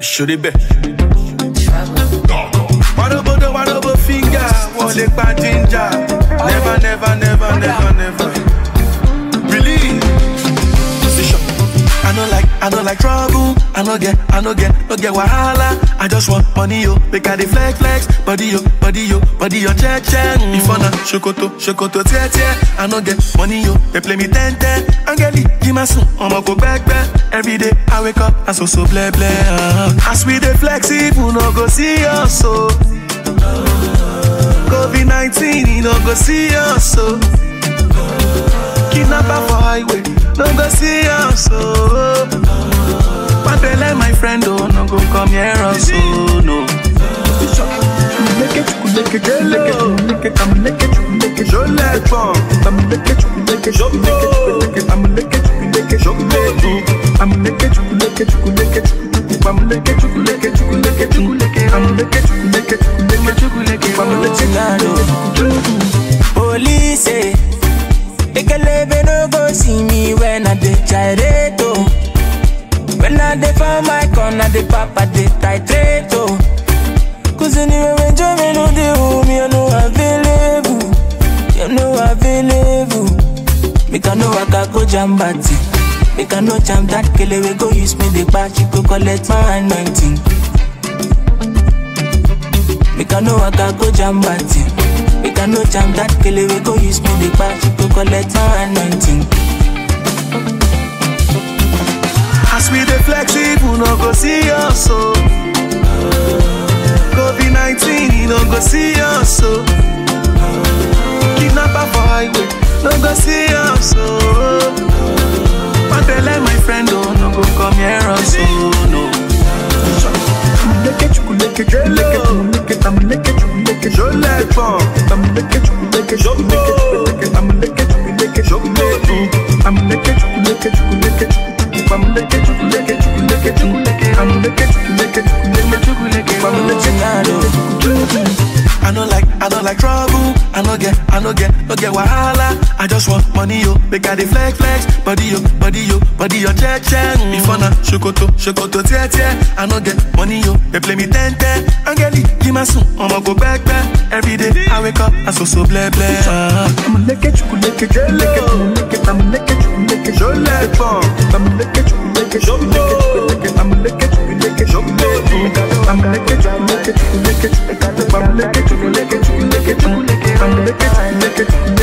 Should it be? Wadobodo, wadobo finger, wọlé pa ginger. Never, never, never, never, never. Position. I no like, I no like trouble. I no get, I no get, no get wahala. I just want money, yo. Make I flex, flex. Body, yo, body, yo, body, yo, check, check. Before na shokoto, shokoto, tie, tie. I no get money, yo. They play me ten, ten. Angeli, son, I'ma go back, back. Every day I wake up, I so so blah, blah. Uh. As we dey flex, people no go see us, so. COVID 19, he no go see us, so. Kidnapper for highway, no go see us, so. Pantele, my friend, oh, no go come here, us, so, no. Je l'ai Police, eh, Ekelebe no go see me when I dey gyrate, oh. When I dey for my corner, the papa dey titrate, oh. Cause anyway, when Joe no dey home, you know available, you know available. Make I know I can go jam party. Make I know jam that kele we go use me the batch, go collect my anointing. Make I know I can go jam party. Make I know jam that kele we go use me the batch, go collect my As we dey flex, people no go see us, so. COVID 19, he no go see us, so. Kidnapper for highway, no go see us, so. Pantele, my friend, oh, no go come here, us, so, no. L'ai pas. I no like, I no like trouble. I no get, I no get, no get wahala. I just want money, yo. Make I dey flex, flex. Body, yo, body, yo, body, yo, check, check. Before na shokoto, shokoto, tie, tie. I no get money, yo. They play me ten, ten. Angeli, give my son, I'ma go back, back. Every day I wake up, I so so blah, blah. Uh. Je l'ai pas. I'm